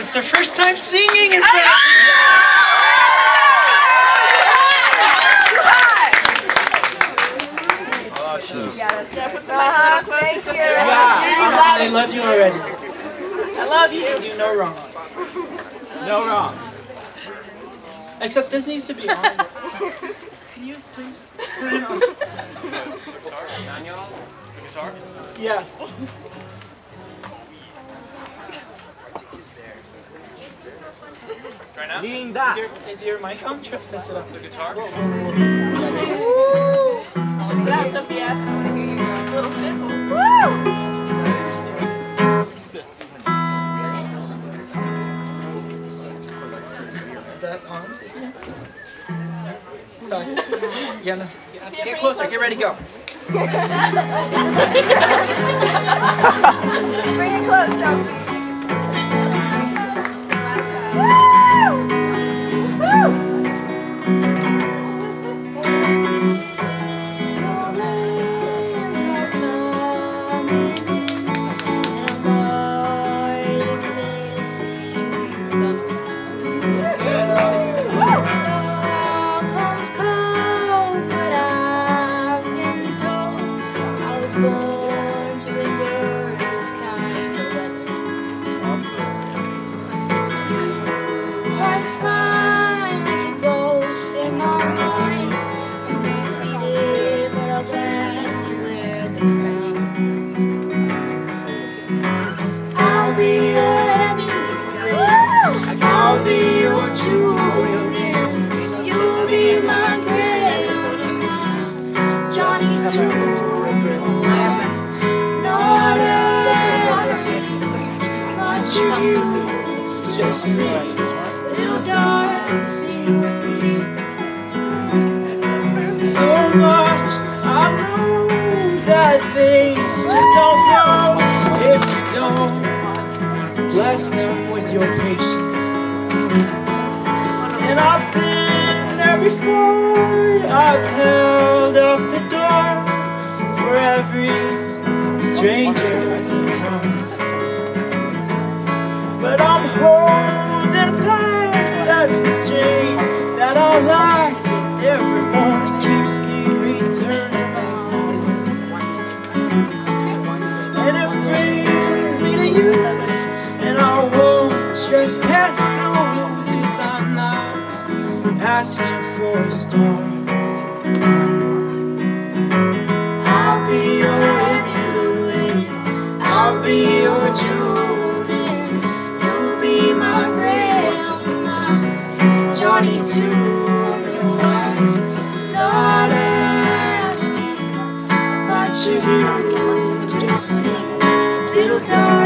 It's their first time singing in front of Uh, thank you. Yeah, they love you already. I love you. You do no wrong. No wrong. Except this needs to be on. Can you please put it on? Guitar? Yeah. Try now. Linda. Is your, is your mic on? Try- Test it out. The guitar. That's Sophia. I want to hear. It's a little simple. Woo! Is that on? Sorry. Yeah, no. You have to get closer. Get ready, to go. Bring it close, Sophie. Sing, little darling, sing with me. So much I know that things just don't go if you don't bless them with your patience. And I've been there before. I've held up the door for every stranger with a promise. But I'm holding back. That's the string that I like and every morning keeps me returning. And it brings me to you. And I won't just pass through. Cause I'm not asking for stars. I'll be your Emily. I'll be your Julian. Just sing, little darling,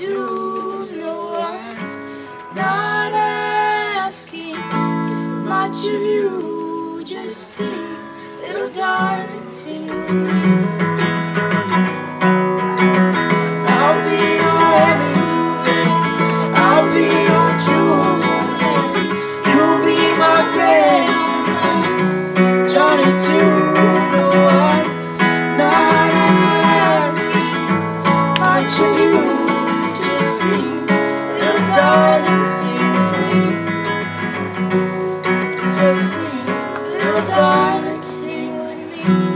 To no I'm not asking. Much of you just sing little darling sing with me? Darling. sing with me.